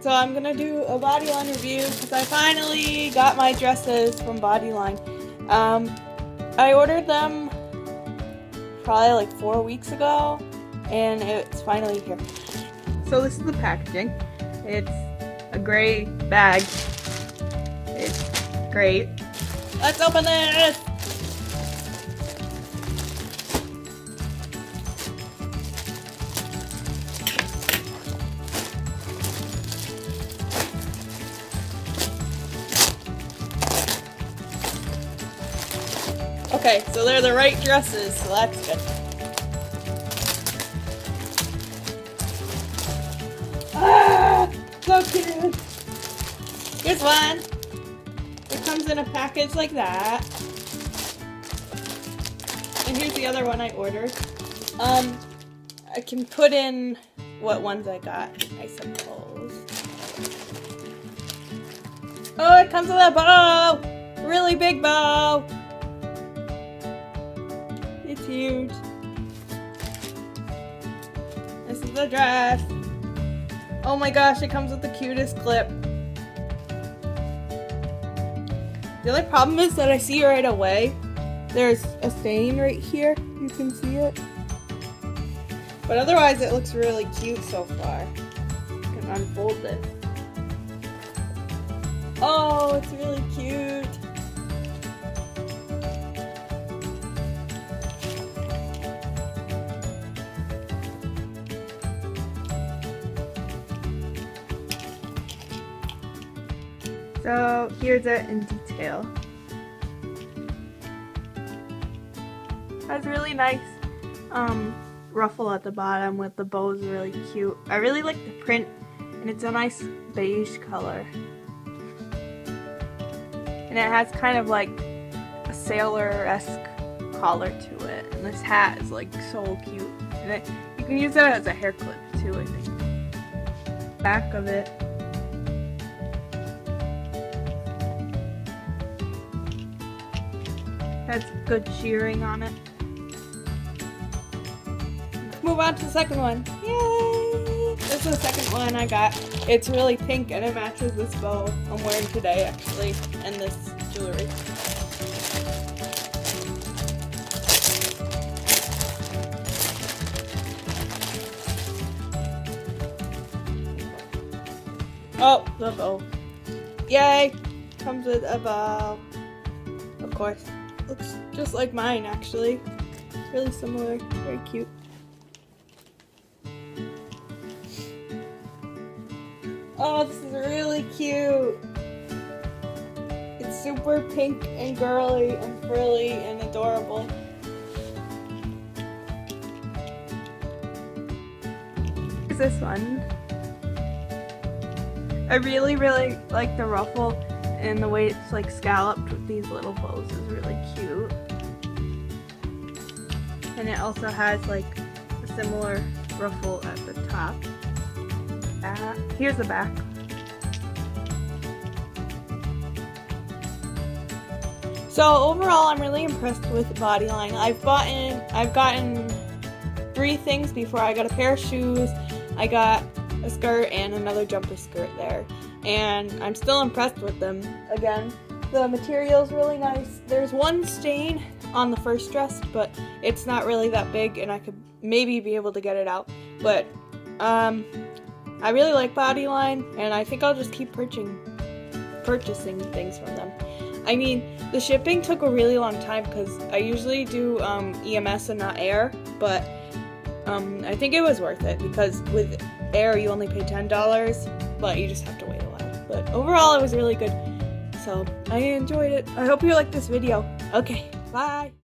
So I'm gonna do a Bodyline review because I finally got my dresses from Bodyline. Um, I ordered them probably like four weeks ago and it's finally here. So this is the packaging. It's a gray bag. It's great. Let's open this! Okay, so they're the right dresses, so that's good. Ah, so cute. Here's one. It comes in a package like that. And here's the other one I ordered. Um, I can put in what ones I got, I suppose. Oh, it comes with a bow! Really big bow! This is the dress. Oh my gosh, it comes with the cutest clip. The only problem is that I see right away. There's a stain right here. You can see it. But otherwise, it looks really cute so far. I can unfold this. Oh, it's really cute. So here's it in detail. Has really nice um, ruffle at the bottom with the bows really cute. I really like the print and it's a nice beige color. And it has kind of like a sailor-esque collar to it. And this hat is like so cute. And it, you can use it as a hair clip too, I think. Back of it has good shearing on it. Move on to the second one. Yay! This is the second one I got. It's really pink and it matches this bow I'm wearing today actually and this jewelry. Oh, the bow. Yay! Comes with a bow. Of course. Looks just like mine, actually. Really similar. Very cute. Oh, this is really cute. It's super pink and girly and frilly and adorable. Is this one? I really, really like the ruffle and the way it's like scalloped with these little bows is really cute. And it also has like a similar ruffle at the top. Uh, here's the back. So overall, I'm really impressed with the Bodyline. I've gotten I've gotten three things before. I got a pair of shoes, I got a skirt, and another jumper skirt there and I'm still impressed with them. Again, the material is really nice. There's one stain on the first dress, but it's not really that big, and I could maybe be able to get it out. But um, I really like Bodyline, and I think I'll just keep purchasing purchasing things from them. I mean, the shipping took a really long time because I usually do um, EMS and not air, but um, I think it was worth it because with air you only pay $10, but you just have to wait but overall, it was really good. So I enjoyed it. I hope you liked this video. Okay, bye.